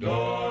Door.